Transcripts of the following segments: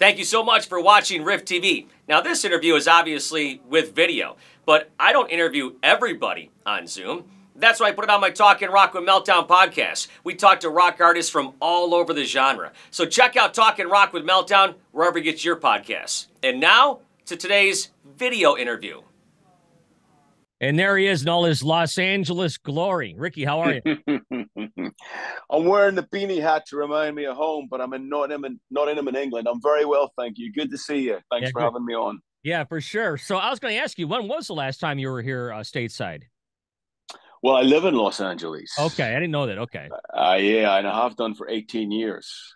Thank you so much for watching Riff TV. Now, this interview is obviously with video, but I don't interview everybody on Zoom. That's why I put it on my Talkin' Rock with Meltdown podcast. We talk to rock artists from all over the genre. So check out Talkin' Rock with Meltdown wherever you get your podcasts. And now to today's video interview. And there he is in all his Los Angeles glory. Ricky, how are you? I'm wearing the beanie hat to remind me of home, but I'm in Nottingham, Nottingham in England. I'm very well, thank you. Good to see you. Thanks yeah, for good. having me on. Yeah, for sure. So I was going to ask you, when was the last time you were here uh, stateside? Well, I live in Los Angeles. Okay, I didn't know that. Okay. Uh, yeah, and I have done for 18 years.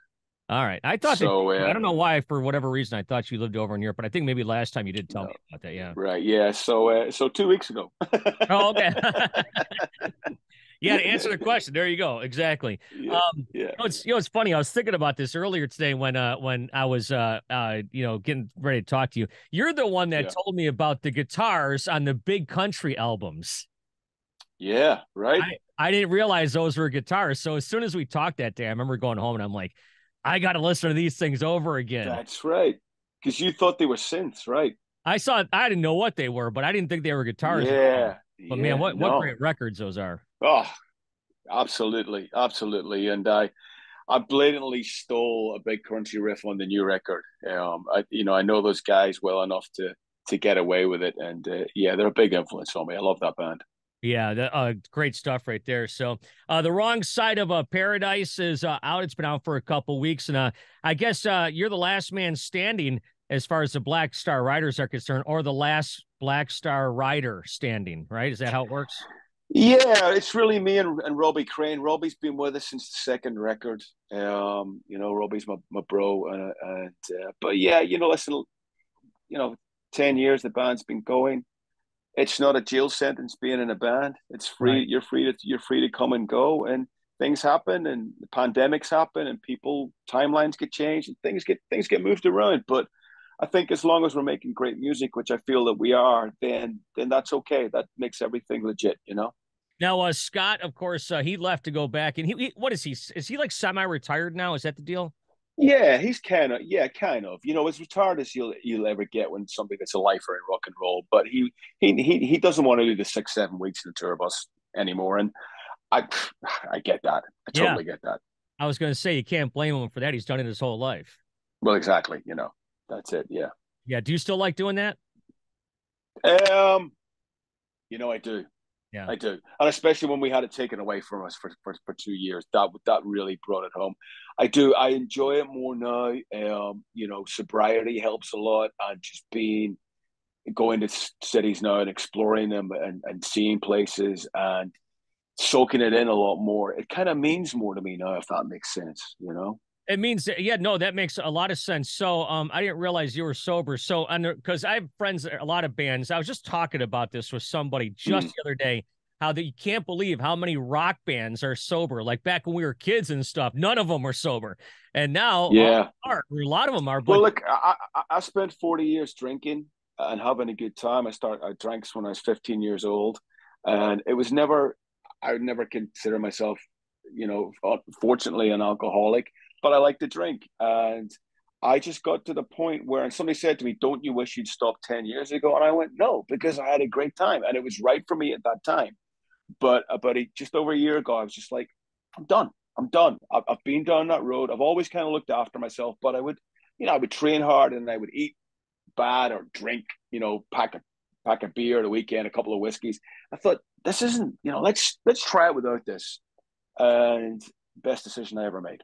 All right. I thought so. That, uh, I don't know why, for whatever reason, I thought you lived over in Europe, but I think maybe last time you did tell no. me about that. Yeah. Right. Yeah. So, uh, so two weeks ago. oh, okay. yeah. To answer the question, there you go. Exactly. Yeah. Um, yeah. You know, it's you know, it's funny. I was thinking about this earlier today when uh when I was uh uh you know getting ready to talk to you. You're the one that yeah. told me about the guitars on the Big Country albums. Yeah. Right. I, I didn't realize those were guitars. So as soon as we talked that day, I remember going home and I'm like I got to listen to these things over again. That's right. Because you thought they were synths, right? I saw. I didn't know what they were, but I didn't think they were guitars. Yeah. But yeah, man, what no. what great records those are. Oh, absolutely, absolutely. And I, I blatantly stole a big country riff on the new record. Um, I, you know, I know those guys well enough to to get away with it, and uh, yeah, they're a big influence on me. I love that band. Yeah, the, uh, great stuff right there. So, uh, the wrong side of uh, paradise is uh, out. It's been out for a couple weeks, and uh, I guess uh, you're the last man standing as far as the Black Star Riders are concerned, or the last Black Star Rider standing. Right? Is that how it works? Yeah, it's really me and, and Robbie Crane. Robbie's been with us since the second record. Um, you know, Robbie's my, my bro, and, and but yeah, you know, listen, you know, ten years the band's been going it's not a jail sentence being in a band. It's free. Right. You're free to you're free to come and go, and things happen, and pandemics happen, and people timelines get changed, and things get things get moved around. But I think as long as we're making great music, which I feel that we are, then then that's okay. That makes everything legit, you know. Now, uh, Scott, of course, uh, he left to go back, and he, he what is he? Is he like semi-retired now? Is that the deal? Yeah, he's kind of yeah, kind of. You know, as retired as you'll you'll ever get when somebody that's a lifer in rock and roll. But he he he he doesn't want to do the six seven weeks in the tour bus anymore, and I I get that. I totally yeah. get that. I was going to say you can't blame him for that. He's done it his whole life. Well, exactly. You know, that's it. Yeah. Yeah. Do you still like doing that? Um, you know, I do. Yeah, I do, and especially when we had it taken away from us for, for, for two years, that that really brought it home. I do. I enjoy it more now. Um, you know, sobriety helps a lot, and just being going to cities now and exploring them and, and seeing places and soaking it in a lot more. It kind of means more to me now, if that makes sense. You know. It means that, yeah, no, that makes a lot of sense. So, um, I didn't realize you were sober. So, because I have friends, a lot of bands. I was just talking about this with somebody just mm. the other day. How that you can't believe how many rock bands are sober. Like back when we were kids and stuff, none of them were sober, and now yeah, are. a lot of them are. But... Well, look, I, I, I spent forty years drinking and having a good time. I start I drank when I was fifteen years old, and it was never. I would never consider myself, you know, fortunately an alcoholic but I like to drink. And I just got to the point where, and somebody said to me, Don't you wish you'd stopped 10 years ago? And I went, No, because I had a great time and it was right for me at that time. But uh, about a, just over a year ago, I was just like, I'm done. I'm done. I've, I've been down that road. I've always kind of looked after myself, but I would, you know, I would train hard and I would eat bad or drink, you know, pack a pack a beer at a weekend, a couple of whiskeys. I thought this isn't, you know, let's let's try it without this. And best decision I ever made.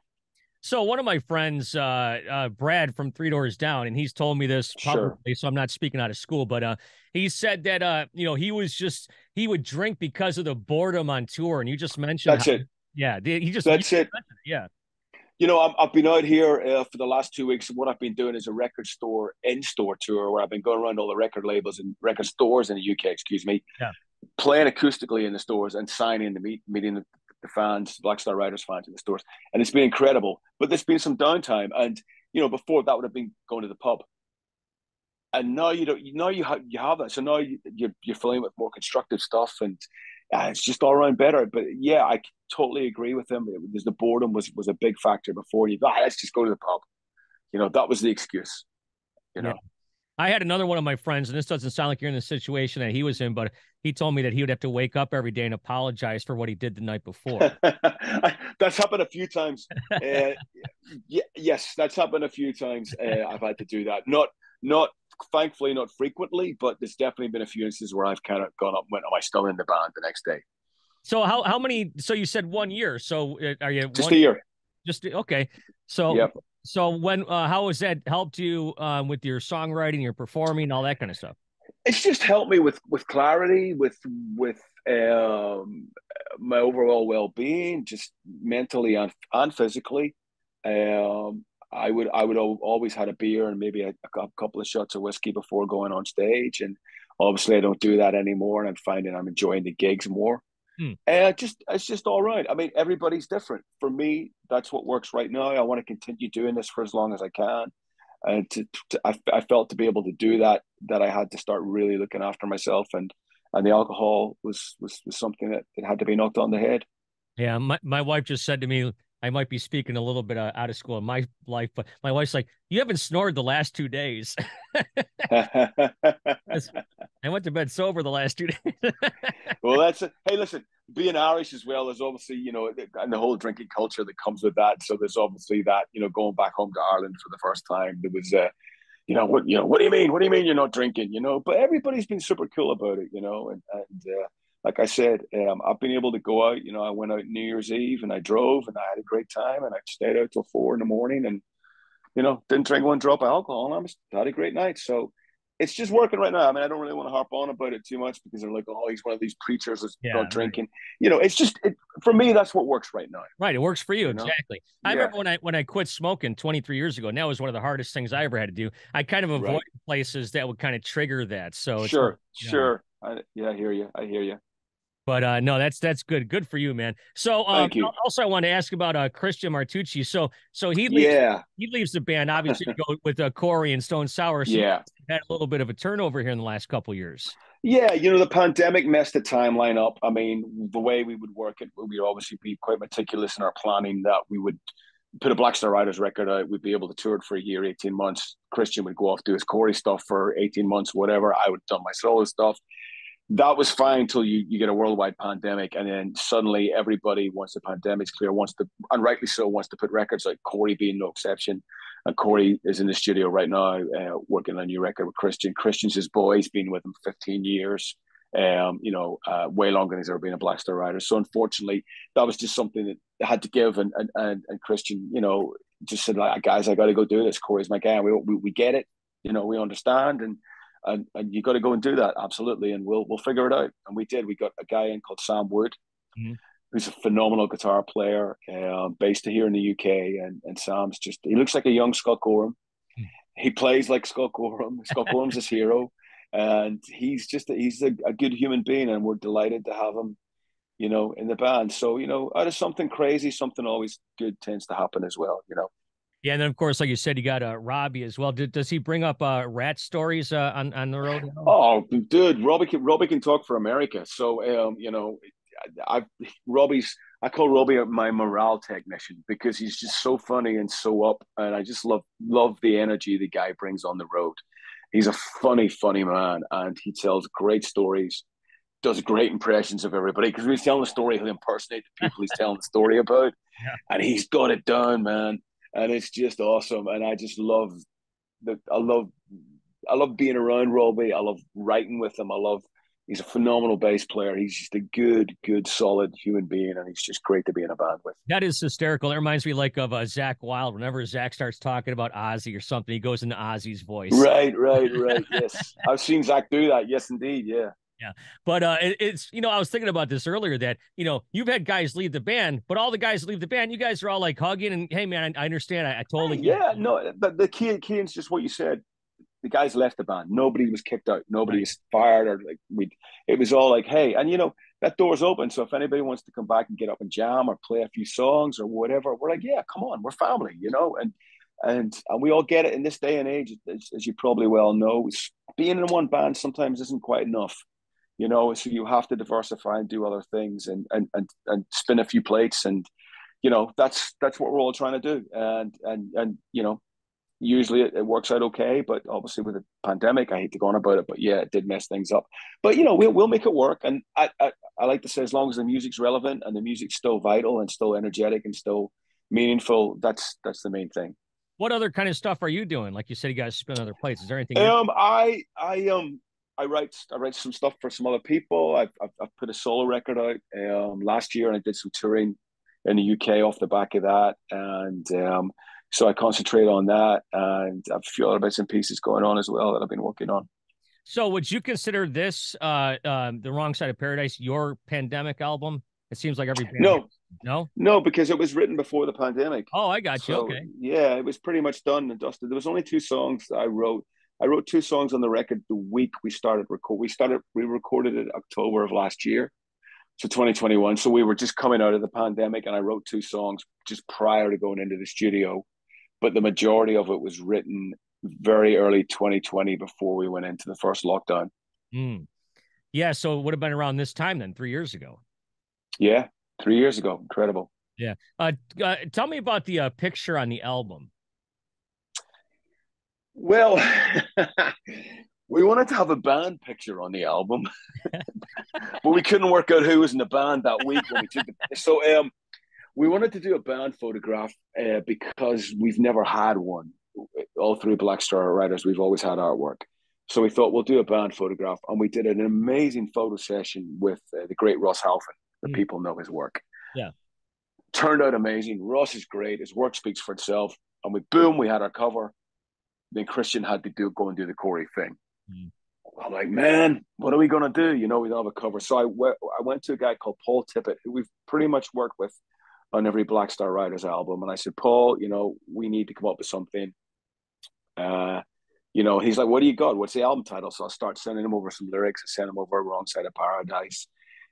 So one of my friends, uh, uh, Brad from Three Doors Down, and he's told me this publicly, sure. so I'm not speaking out of school, but uh, he said that uh, you know, he was just he would drink because of the boredom on tour, and you just mentioned that's how, it. Yeah, he just that's he it. Yeah. You know, i have been out here uh, for the last two weeks. What I've been doing is a record store in-store tour where I've been going around all the record labels and record stores in the UK, excuse me, yeah. playing acoustically in the stores and signing the meet, meeting the fans, Black Star Riders fans in the stores, and it's been incredible. But there's been some downtime, and you know, before that would have been going to the pub, and now you don't. Now you have you have that, so now you, you're you're filling with more constructive stuff, and uh, it's just all around better. But yeah, I totally agree with him. Because the boredom was was a big factor before you. Ah, let's just go to the pub. You know, that was the excuse. You know. Yeah. I had another one of my friends, and this doesn't sound like you're in the situation that he was in, but he told me that he would have to wake up every day and apologize for what he did the night before. that's happened a few times. Uh, yeah, yes, that's happened a few times. Uh, I've had to do that. Not, not thankfully, not frequently, but there's definitely been a few instances where I've kind of gone up and went, "Am I still in the band?" the next day. So how how many? So you said one year. So uh, are you just one, a year? Just okay. So yep. So when uh, how has that helped you um, with your songwriting, your performing, all that kind of stuff? It's just helped me with with clarity, with with um, my overall well being, just mentally and, and physically. Um, I would I would always had a beer and maybe a, a, couple of shots of whiskey before going on stage, and obviously I don't do that anymore, and I'm finding I'm enjoying the gigs more. And just it's just all right. I mean, everybody's different. For me, that's what works right now. I want to continue doing this for as long as I can. And to, to I, I felt to be able to do that, that I had to start really looking after myself, and and the alcohol was was, was something that it had to be knocked on the head. Yeah, my, my wife just said to me, I might be speaking a little bit uh, out of school in my life, but my wife's like, "You haven't snored the last two days." I went to bed sober the last two days. well, that's it. Hey, listen, being Irish as well is obviously you know, and the whole drinking culture that comes with that. So there's obviously that you know, going back home to Ireland for the first time, there was uh, you know, what you know, what do you mean? What do you mean you're not drinking? You know, but everybody's been super cool about it, you know, and and. Uh, like I said, um, I've been able to go out. You know, I went out New Year's Eve and I drove and I had a great time and I stayed out till four in the morning and, you know, didn't drink one drop of alcohol and I had a great night. So it's just working right now. I mean, I don't really want to harp on about it too much because they're like, oh, he's one of these preachers that's yeah, not drinking. Right. You know, it's just it, for me. That's what works right now. Right, it works for you, you exactly. Know? I yeah. remember when I when I quit smoking 23 years ago. And that was one of the hardest things I ever had to do. I kind of avoid right. places that would kind of trigger that. So sure, sure. I, yeah, I hear you. I hear you. But uh, no, that's that's good. Good for you, man. So um, also I want to ask about uh, Christian Martucci. So so he leaves, yeah he leaves the band obviously to go with uh, Corey and Stone Sour. So yeah, had a little bit of a turnover here in the last couple years. Yeah, you know the pandemic messed the timeline up. I mean, the way we would work it, we'd obviously be quite meticulous in our planning. That we would put a Black Star Riders record out. We'd be able to tour it for a year, eighteen months. Christian would go off do his Corey stuff for eighteen months, whatever. I would done my solo stuff that was fine until you, you get a worldwide pandemic and then suddenly everybody once the pandemic's clear wants to and rightly so wants to put records like corey being no exception and corey is in the studio right now uh, working on a new record with christian christian's his boy he's been with him 15 years um, you know, uh, way longer than he's ever been a Black Star rider. So unfortunately, that was just something that had to give. And and and, and Christian, you know, just said like, guys, I got to go do this. Corey's my guy. We, we we get it. You know, we understand. And and, and you got to go and do that absolutely and we'll we'll figure it out. And we did. We got a guy in called sam wood mm-hmm. who's a phenomenal guitar player uh, based here in the uk and, and sam's just he looks like a young scott gorham. Mm-hmm. he plays like scott gorham. Scott gorham's his hero. And he's just a, he's a, a good human being and we're delighted to have him you know in the band. So you know out of something crazy something always good tends to happen as well you know yeah, and then of course, like you said, you got uh, Robbie as well. Did, does he bring up uh, rat stories uh, on on the road? Oh, dude, Robbie can Robbie can talk for America. So um, you know, I Robbie's I call Robbie my morale technician because he's just so funny and so up, and I just love love the energy the guy brings on the road. He's a funny, funny man, and he tells great stories. Does great impressions of everybody because he's telling a story, he'll impersonate the people he's telling the story about, yeah. and he's got it done, man and it's just awesome. And I just love the I love I love being around Robbie. I love writing with him. I love he's a phenomenal bass player. He's just a good, good, solid human being, and he's just great to be in a band with. That is hysterical. It reminds me like of uh, Zakk Wylde. Whenever Zakk starts talking about Ozzy or something, he goes into Ozzy's voice. Right, right, right. yes, I've seen Zakk do that. Yes, indeed. Yeah. Yeah. But uh, it, it's, you know, I was thinking about this earlier that, you know, you've had guys leave the band, but all the guys leave the band, you guys are all like hugging and, hey, man, I, I understand. I, I totally Yeah. No, but the key, key is just what you said. The guys left the band. Nobody was kicked out. Nobody right. was fired or like we, it was all like, hey, and you know, that door's open. So if anybody wants to come back and get up and jam or play a few songs or whatever, we're like, yeah, come on, we're family, you know, and, and and we all get it in this day and age, as, as you probably well know. Being in one band sometimes isn't quite enough you know so you have to diversify and do other things and and and, and spin a few plates and you know that's that's what we're all trying to do and and and you know usually it, it, works out okay. But obviously with the pandemic, I hate to go on about it, but yeah, it did mess things up. But you know, we'll we'll make it work. And I I, I like to say, as long as the music's relevant and the music's still vital and still energetic and still meaningful, that's that's the main thing. What other kind of stuff are you doing? Like you said, you guys spin other plates. Is there anything? Um, I I um I write I write some stuff for some other people. I've I've, I've put a solo record out um last year, and I did some touring in the UK off the back of that, and um so I concentrate on that, and I've a few other bits and pieces going on as well that I've been working on. So, would you consider this uh, um, the wrong side of paradise your pandemic album? It seems like every no, no, no, because it was written before the pandemic. Oh, I got you. So, okay, yeah, it was pretty much done and dusted. There was only two songs I wrote. I wrote two songs on the record the week we started record. We started we recorded it October of last year, so 2021. So we were just coming out of the pandemic, and I wrote two songs just prior to going into the studio but the majority of it was written very early 2020 before we went into the first lockdown. Mm. Yeah, so it would have been around this time then, three years ago. Yeah, three years ago. Incredible. Yeah. Uh, uh, tell me about the uh, picture on the album. Well, we wanted to have a band picture on the album, but we couldn't work out who was in the band that week when we took it. So, um, we wanted to do a band photograph uh, because we've never had one. All three Black Star Riders, we've always had artwork. So we thought we'll do a band photograph, and we did an amazing photo session with uh, the great Ross Halfin. The mm. people know his work. Yeah, turned out amazing. Ross is great. His work speaks for itself. And we boom, we had our cover. Then Christian had to do go and do the Corey thing. Mm. I'm like, man, what are we gonna do? You know, we don't have a cover. So I went, I went to a guy called Paul Tippett, who we've pretty much worked with on every Black Star Riders album. And I said, Paul, you know, we need to come up with something. Uh, you know, he's like, what do you got? What's the album title? So I start sending him over some lyrics. I sent him over Wrong Side of Paradise.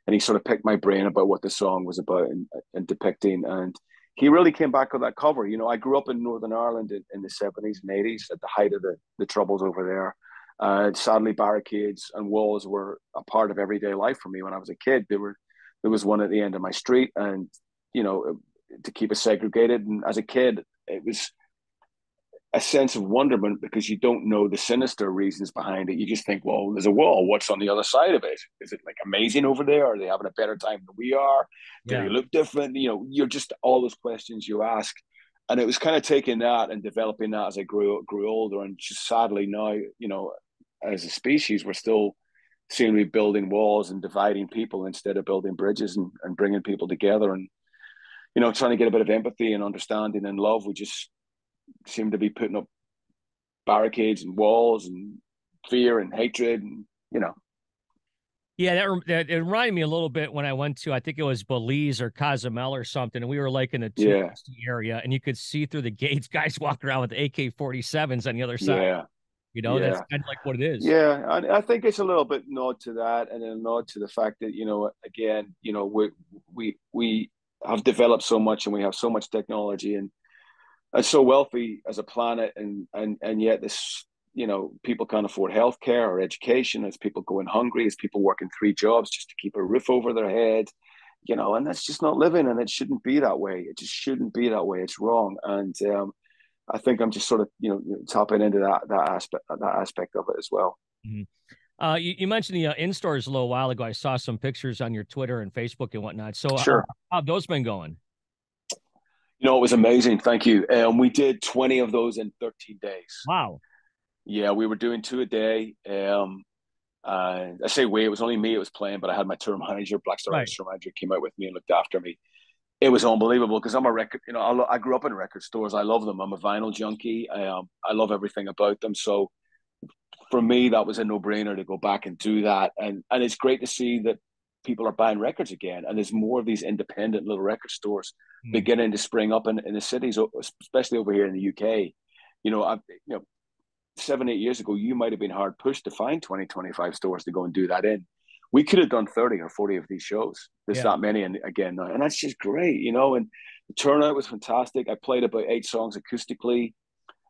And he sort of picked my brain about what the song was about and, and depicting. And he really came back with that cover. You know, I grew up in Northern Ireland in, in the 70s and 80s at the height of the, the troubles over there. Uh, sadly, barricades and walls were a part of everyday life for me when I was a kid. There were there was one at the end of my street, and you know, to keep us segregated. And as a kid, it was a sense of wonderment because you don't know the sinister reasons behind it. You just think, well, there's a wall. What's on the other side of it? Is it like amazing over there? Are they having a better time than we are? Do yeah. they look different? You know, you're just all those questions you ask. And it was kind of taking that and developing that as I grew grew older. And just sadly now, you know, as a species, we're still seem to building walls and dividing people instead of building bridges and, and bringing people together. And you know, trying to get a bit of empathy and understanding and love. We just seem to be putting up barricades and walls and fear and hatred and you know. Yeah, that, that it reminded me a little bit when I went to I think it was Belize or Cozumel or something, and we were like in the yeah. area, and you could see through the gates guys walking around with AK forty sevens on the other side. Yeah. You know, yeah. that's kind of like what it is. Yeah, I, I think it's a little bit nod to that, and a nod to the fact that you know, again, you know, we we we have developed so much and we have so much technology and and so wealthy as a planet and and and yet this you know people can't afford healthcare or education as people going hungry as people working three jobs just to keep a roof over their head you know and that's just not living and it shouldn't be that way it just shouldn't be that way it's wrong and um, i think i'm just sort of you know tapping into that that aspect that aspect of it as well mm-hmm. Uh, you, you, mentioned the uh, in stores a little while ago. I saw some pictures on your Twitter and Facebook and whatnot. So, uh, sure. how have those been going? You know, it was amazing. Thank you. And um, we did 20 of those in 13 days. Wow. Yeah, we were doing two a day. Um, uh, I say we, it was only me, it was playing, but I had my tour manager, Black Star right. tour manager, came out with me and looked after me. It was unbelievable because I'm a record, you know, I, I, grew up in record stores. I love them. I'm a vinyl junkie. I, um, I love everything about them. So for me, that was a no brainer to go back and do that. And and it's great to see that people are buying records again, and there's more of these independent little record stores mm. beginning to spring up in, in the cities, especially over here in the UK. You know, I you know, seven eight years ago, you might have been hard pushed to find 20, 25 stores to go and do that in. We could have done 30 or 40 of these shows. There's yeah. that many, and again, now, and that's just great, you know. And the turnout was fantastic. I played about eight songs acoustically.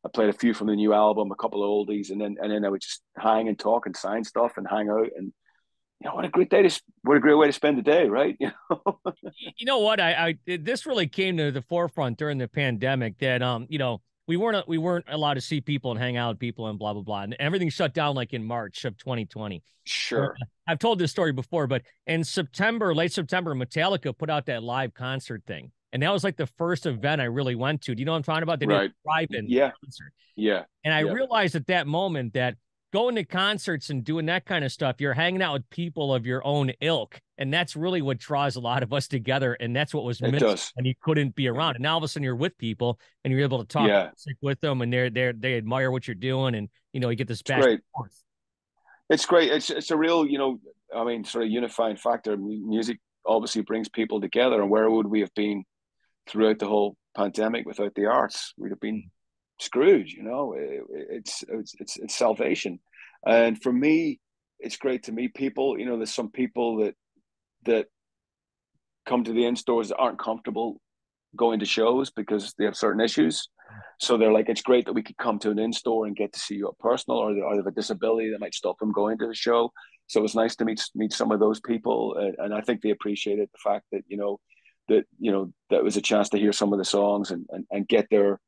I played a few from the new album, a couple of oldies, and then and then I would just hang and talk and sign stuff and hang out and you know what a great day to what a great way to spend the day, right? You know, you know what I, I this really came to the forefront during the pandemic that um you know we weren't we weren't allowed to see people and hang out with people and blah blah blah, and everything shut down like in March of 2020. Sure, I've told this story before, but in September, late September, Metallica put out that live concert thing, and that was like the first event I really went to. Do you know what I'm talking about? They right. drive-in yeah. concert. Yeah, and I yeah. realized at that moment that going to concerts and doing that kind of stuff, you're hanging out with people of your own ilk. And that's really what draws a lot of us together. And that's what was missed and you couldn't be around. And now all of a sudden you're with people and you're able to talk yeah. with them and they're they they admire what you're doing and you know you get this back great. It's great. It's it's a real, you know, I mean, sort of unifying factor. Music obviously brings people together. And where would we have been throughout the whole pandemic without the arts? We'd have been screwed. You know, it, it's, it's it's it's salvation. And for me, it's great to meet people. You know, there's some people that that come to the in stores that aren't comfortable going to shows because they have certain issues. So they're like, it's great that we could come to an in store and get to see you up personal, or they, or they have a disability that might stop them going to the show. So it's nice to meet meet some of those people, and, and I think they appreciated the fact that you know that you know that was a chance to hear some of the songs and and, and get their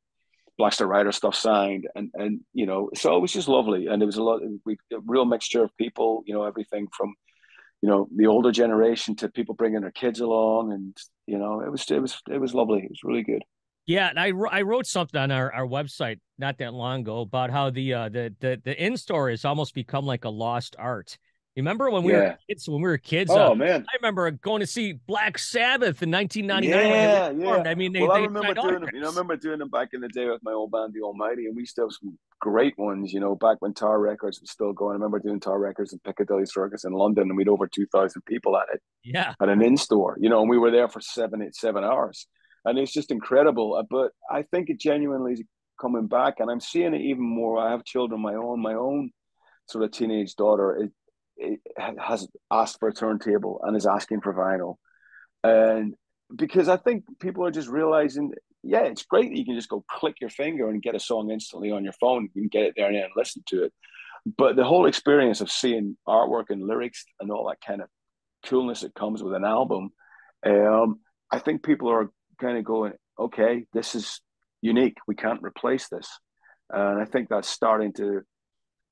Black Star Rider stuff signed, and and you know, so it was just lovely, and it was a lot, we a real mixture of people, you know, everything from, you know, the older generation to people bringing their kids along, and you know, it was it was it was lovely, it was really good. Yeah, and I I wrote something on our, our website not that long ago about how the uh the the the in store has almost become like a lost art. Remember when we yeah. were kids? When we were kids, oh uh, man, I remember going to see Black Sabbath in 1999. Yeah, yeah. I mean, they, well, they I remember doing them. You know, I remember doing them back in the day with my old band, The Almighty, and we still have some great ones. You know, back when Tower Records was still going. I remember doing Tower Records in Piccadilly Circus in London, and we'd over 2,000 people at it. Yeah, at an in store. You know, and we were there for seven, eight, seven hours, and it's just incredible. Uh, but I think it genuinely is coming back, and I'm seeing it even more. I have children of my own. My own sort of teenage daughter has asked for a turntable and is asking for vinyl. And because I think people are just realizing, yeah, it's great that you can just go click your finger and get a song instantly on your phone. You can get it there and then listen to it. But the whole experience of seeing artwork and lyrics and all that kind of coolness that comes with an album, um, I think people are kind of going, okay, this is unique. We can't replace this. And I think that's starting to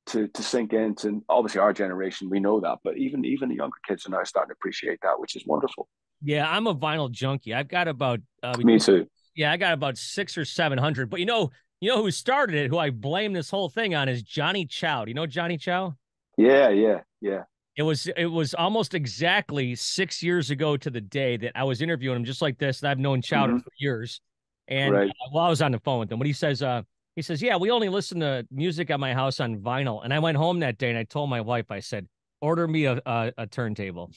to to sink into obviously our generation we know that but even even the younger kids are now starting to appreciate that which is wonderful. Yeah i'm a vinyl junkie. I've got about uh, me too. Yeah i got about six or seven hundred but you know you know who started it who i blame this whole thing on is johnny chow. Do you know johnny chow? Yeah yeah yeah. It was it was almost exactly six years ago to the day that i was interviewing him just like this and i've known chowder mm-hmm. for years. And right. uh, well i was on the phone with him but he says uh he says, Yeah, we only listen to music at my house on vinyl. And I went home that day and I told my wife, I said, Order me a, a, a turntable.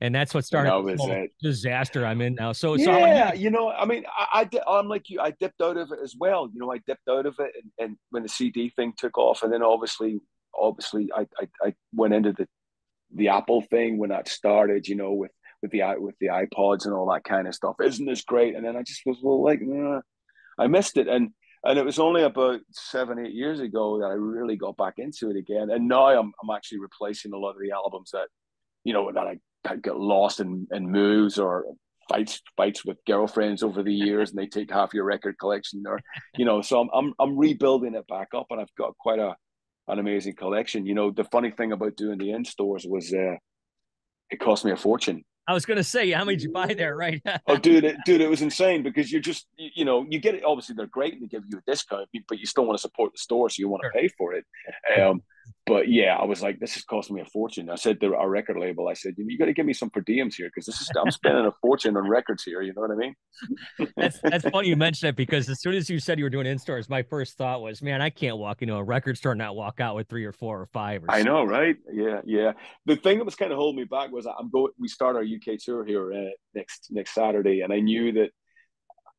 And that's what started the disaster I'm in now. So, yeah, so you know, I mean, I, I, am like you, I dipped out of it as well. You know, I dipped out of it and, and when the CD thing took off, and then obviously, obviously, I, I, I went into the, the Apple thing when that started, you know, with, with the, with the iPods and all that kind of stuff. Isn't this great? And then I just was well, like, nah, I missed it. And, and it was only about seven, eight years ago that I really got back into it again. And now I'm, I'm actually replacing a lot of the albums that, you know, that I, get lost in, in moves or fights fights with girlfriends over the years and they take half your record collection or you know so I'm, I'm i'm rebuilding it back up and i've got quite a an amazing collection you know the funny thing about doing the in stores was uh it cost me a fortune I was going to say, how many did you buy there, right? oh, dude, it, dude, it was insane because you're just, you, you, know, you get it. Obviously, they're great and they give you a discount, but you still want to support the store, so you want to sure. pay for it. Um, but yeah, I was like, this is costing me a fortune. I said to our record label, I said, you got to give me some per diems here because this is I'm spending a fortune on records here. You know what I mean? that's that's funny you mentioned it because as soon as you said you were doing in stores, my first thought was, man, I can't walk into a record store and not walk out with three or four or five. Or I know, right? Yeah, yeah. The thing that was kind of holding me back was I'm going. We start our UK tour here uh, next next Saturday, and I knew that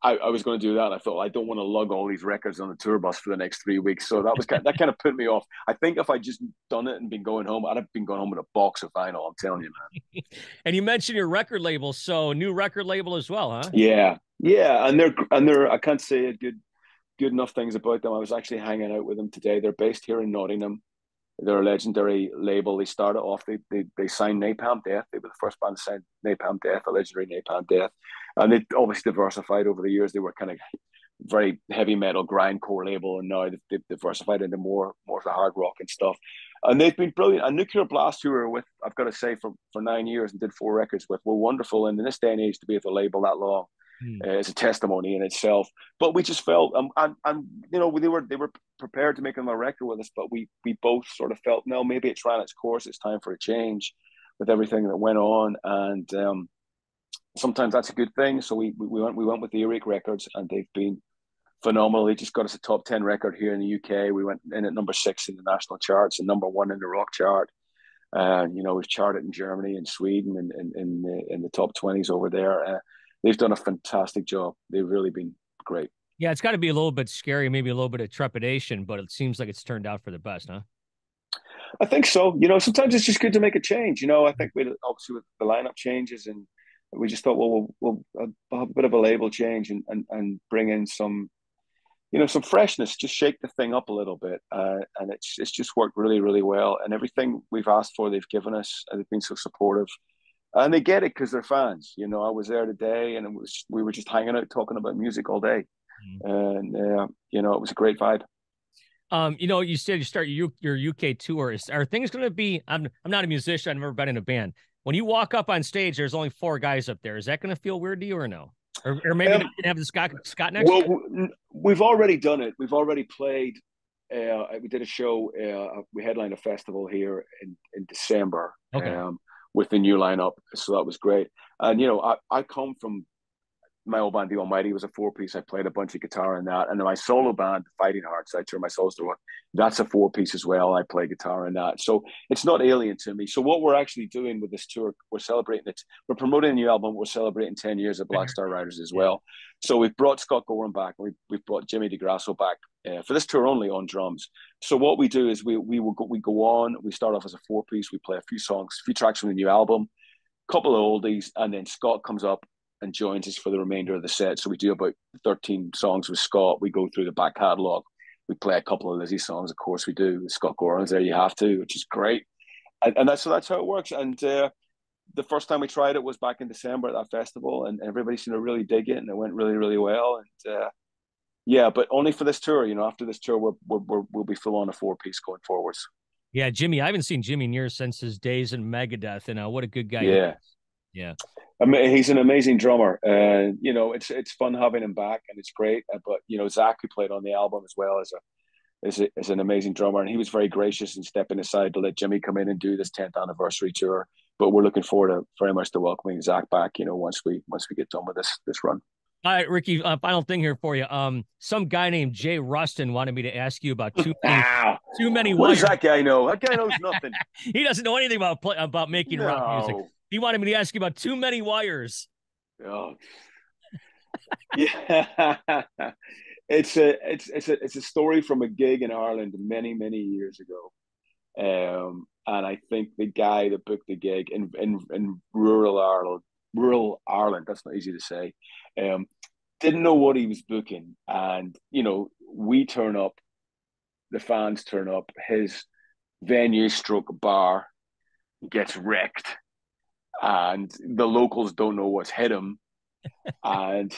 I, I, was going to do that. I thought I don't want to lug all these records on the tour bus for the next three weeks. So that was kind of, that kind of put me off. I think if I just done it and been going home, I'd have been going home with a box of vinyl. I'm telling you, man. and you mentioned your record label, so new record label as well, huh? Yeah, yeah, and they're and they're I can't say good good enough things about them. I was actually hanging out with them today. They're based here in Nottingham. They're a legendary label. They started off, they, they, they signed Napalm Death. They were the first band to sign Napalm Death, a legendary Napalm Death. And they obviously diversified over the years. They were kind of very heavy metal grindcore label, and now they've, diversified into more more of the hard rock and stuff. And they've been brilliant. And Nuclear Blast, who were with, I've got to say, for, for nine years and did four records with, were wonderful. And in this day and age, to be with a label that long mm. a testimony in itself. But we just felt, um, and, and you know, they were they were prepared to make another record with us, but we we both sort of felt, no, maybe it's ran its course. It's time for a change with everything that went on. And um, sometimes that's a good thing. So we we went we went with the Earache Records, and they've been phenomenal. They just got us a top ten record here in the UK. We went in at number six in the national charts and number one in the rock chart. Uh, you know, we've charted in Germany and Sweden and in, in, the in the top twenties over there. Uh, they've done a fantastic job. They've really been great. Yeah, it's got to be a little bit scary, maybe a little bit of trepidation, but it seems like it's turned out for the best, huh? I think so. You know, sometimes it's just good to make a change. You know, I think we obviously with the lineup changes and we just thought, well, we'll, we'll, we'll have a bit of a label change and, and, and bring in some, you know, some freshness, just shake the thing up a little bit. Uh, and it's, it's just worked really, really well. And everything we've asked for, they've given us, and they've been so supportive. And they get it because they're fans. You know, I was there today and it was, we were just hanging out talking about music all day. Mm-hmm. And, uh, you know, it was a great vibe. Um, you know, you said you start your your UK tour. Is, are things going to be? I'm I'm not a musician. I've never been in a band. When you walk up on stage, there's only four guys up there. Is that going to feel weird to you or no? Or, or maybe um, have the Scott Scott next. Well, we've already done it. We've already played. Uh, we did a show. Uh, we headlined a festival here in in December. Okay. Um, with the new lineup, so that was great. And you know, I I come from my old band, The Almighty, was a four piece. I played a bunch of guitar in that. And then my solo band, Fighting Hearts, I turned my solos to one. That's a four piece as well. I play guitar in that. So it's not alien to me. So what we're actually doing with this tour, we're celebrating it. We're promoting a new album. We're celebrating 10 years of Black Star Riders as well. So we've brought Scott Gorham back. We've, we've brought Jimmy DeGrasso back uh, for this tour only on drums. So what we do is we, we will go, we go on, we start off as a four piece. We play a few songs, a few tracks from the new album, a couple of oldies, and then Scott comes up and joins us for the remainder of the set. So we do about 13 songs with Scott. We go through the back catalogue. We play a couple of Lizzy songs, of course we do. Scott Gorham's there, you have to, which is great. And, and that's so that's how it works. And uh, the first time we tried it was back in December at that festival, and everybody seemed to really dig it, and it went really, really well. And uh, yeah, but only for this tour. You know, after this tour, we're, we're, we will be full on a four piece going forwards. Yeah, Jimmy, I haven't seen Jimmy near since his days in Megadeth, and uh, what a good guy. Yeah, yeah. I mean, he's an amazing drummer, and you know it's it's fun having him back, and it's great. Uh, but you know, Zach, who played on the album as well, is a is, a, is an amazing drummer, and he was very gracious in stepping aside to let Jimmy come in and do this 10th anniversary tour. But we're looking forward to very much to welcoming Zach back. You know, once we once we get done with this this run. All right, Ricky. Uh, final thing here for you. Um, some guy named Jay Ruston wanted me to ask you about too many, too many. What does that guy know? That guy knows nothing. he doesn't know anything about play, about making no. rock music. He wanted me to ask you about too many wires. Oh. yeah. it's a it's it's a it's a story from a gig in Ireland many many years ago, um, and I think the guy that booked the gig in in, in rural Ireland, rural Ireland, that's not easy to say, um, didn't know what he was booking, and you know we turn up, the fans turn up, his venue stroke a bar gets wrecked and the locals don't know what's hit him. and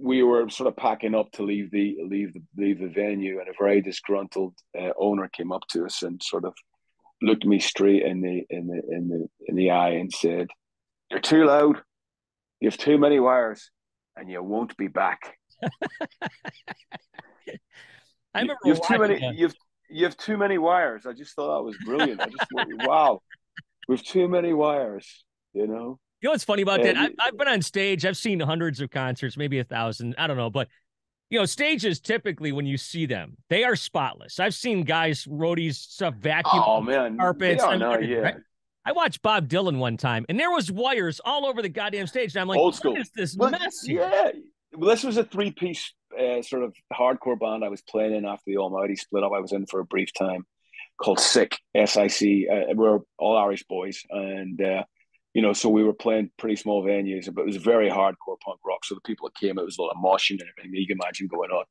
we were sort of packing up to leave the leave the leave the venue, and a very disgruntled uh, owner came up to us and sort of looked me straight in the in the in the in the eye and said, "You're too loud. You have too many wires, and you won't be back." I remember you, have too many. You've you have too many wires. I just thought that was brilliant. I just wow, with too many wires you know. You know what's funny about and, that? I, I've been on stage. I've seen hundreds of concerts, maybe a thousand. I don't know, but you know, stages typically when you see them, they are spotless. I've seen guys, roadies, stuff vacuum oh, man. carpets. I, know, yeah. Right? I watched Bob Dylan one time, and there was wires all over the goddamn stage. And I'm like, old school. What is this well, mess? Here? Yeah, well, this was a three piece uh, sort of hardcore band I was playing in after the Almighty split up. I was in for a brief time called Sick S I C. Uh, we're all Irish boys, and uh, you know, so we were playing pretty small venues, but it was very hardcore punk rock. So the people that came, it was a lot of moshing and everything you can imagine going on.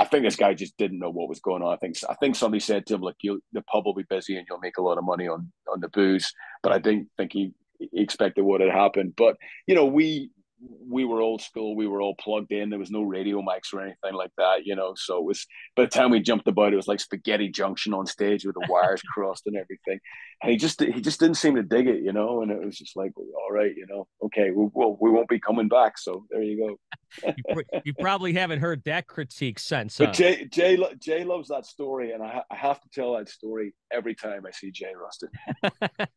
I think this guy just didn't know what was going on. I think I think somebody said to him, "Look, you the pub will be busy and you'll make a lot of money on on the booze." But I didn't think he, he expected what had happened. But you know, we we were old school. We were all plugged in. There was no radio mics or anything like that, you know. So it was by the time we jumped about, it was like spaghetti junction on stage with the wires crossed and everything. And he just he just didn't seem to dig it, you know. And it was just like, all right, you know, okay, we will we won't be coming back. So there you go. you, you, probably haven't heard that critique since. But Jay Jay Jay loves that story, and I, I have to tell that story every time I see Jay Ruston.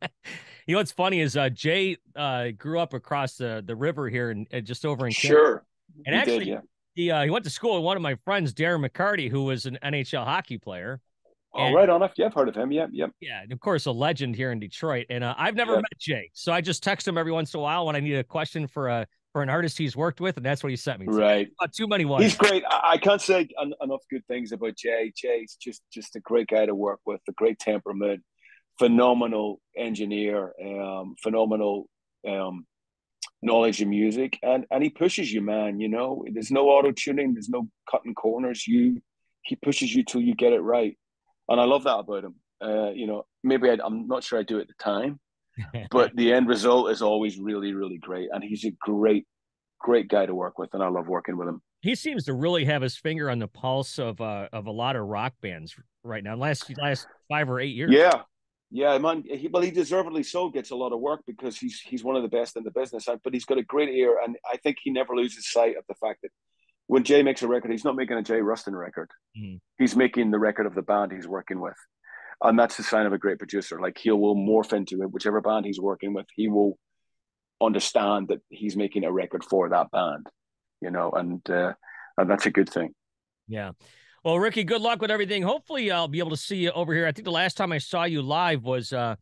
you know what's funny is uh, Jay uh, grew up across the the river here and just over in sure, and he actually. Did, yeah. He, uh, he went to school with one of my friends, Darren McCarty, who was an NHL hockey player. Oh, right on. Yeah, I've heard of him. Yep, yep. Yeah, and of course, a legend here in Detroit. And uh, I've never yep. met Jay, so I just text him every once in a while when I need a question for a for an artist he's worked with, and that's what he sent me. Right. Not too many ones. He's great. I can't say enough good things about Jay. Jay's just just a great guy to work with. A great temperament, phenomenal engineer, um, phenomenal um, knowledge of music and and he pushes you man you know there's no auto tuning there's no cutting corners you he pushes you till you get it right and i love that about him uh, you know maybe I, i'm not sure i do at the time but the end result is always really really great and he's a great great guy to work with and i love working with him he seems to really have his finger on the pulse of uh of a lot of rock bands right now last last five or eight years yeah yeah, man. He, well, he deservedly so gets a lot of work because he's he's one of the best in the business. But he's got a great ear, and I think he never loses sight of the fact that when Jay makes a record, he's not making a Jay Ruston record. Mm-hmm. He's making the record of the band he's working with, and that's the sign of a great producer. Like he will morph into it, whichever band he's working with. He will understand that he's making a record for that band, you know, and uh, and that's a good thing. Yeah. Well, Ricky, good luck with everything. Hopefully, I'll be able to see you over here. I think the last time I saw you live was uh,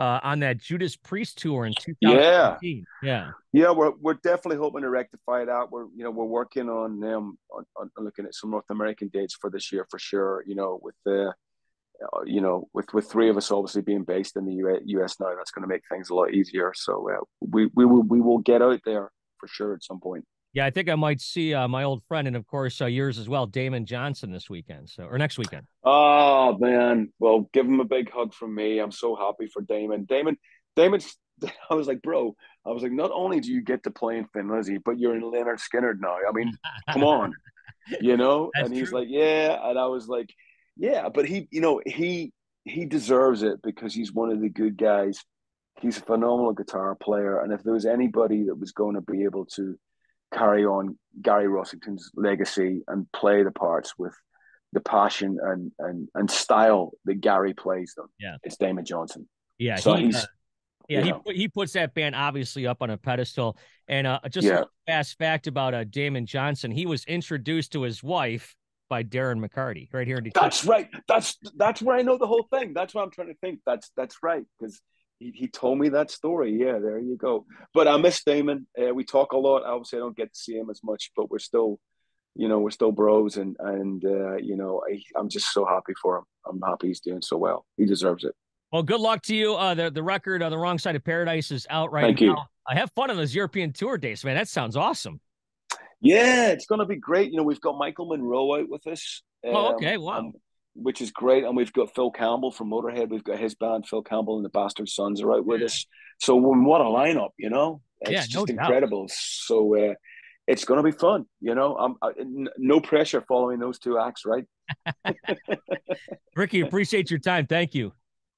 uh, on that Judas Priest tour in 2015. Yeah, yeah, yeah. We're we're definitely hoping to rectify it out. We're you know we're working on um on, on looking at some North American dates for this year for sure. You know with the uh, you know with with three of us obviously being based in the U.S. now, that's going to make things a lot easier. So uh, we we will we will get out there for sure at some point. Yeah, I think I might see uh, my old friend and of course uh, yours as well, Damon Johnson, this weekend. So or next weekend. Oh man, well, give him a big hug from me. I'm so happy for Damon. Damon, Damon's. I was like, bro. I was like, not only do you get to play in Thin Lizzy, but you're in Lynyrd Skynyrd now. I mean, come on, you know. and he's true. like, yeah, and I was like, yeah, but he, you know, he he deserves it because he's one of the good guys. He's a phenomenal guitar player, and if there was anybody that was going to be able to carry on Gary Rossington's legacy and play the parts with the passion and and and style that Gary plays them. Yeah, it's Damon Johnson. Yeah, so he, he's. Uh, yeah, he he puts that band obviously up on a pedestal. And uh, just yeah. a fast fact about uh, Damon Johnson, he was introduced to his wife by Darren McCarty right here in Detroit. That's right. That's that's where I know the whole thing. That's what I'm trying to think. That's that's right because he, he told me that story. Yeah, there you go. But I miss Damon. Uh, we talk a lot. Obviously, I don't get to see him as much, but we're still, you know, we're still bros, and and uh, you know, I, I'm just so happy for him. I'm happy he's doing so well. He deserves it. Well, good luck to you. Uh, the the record on the wrong side of paradise is out right Thank now. You. I have fun on those European tour days, man. That sounds awesome. Yeah, it's gonna be great. You know, we've got Michael Monroe out with us. Um, oh, okay. Wow. Um, which is great. And we've got Phil Campbell from Motorhead. We've got his band, Phil Campbell and the Bastard Sons are out with us. So what a lineup, you know? It's yeah, just incredible. So uh, it's going to be fun, you know? I'm I, no pressure following those two acts, right? Ricky, appreciate your time. Thank you.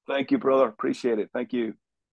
Thank you, brother. Appreciate it. Thank you.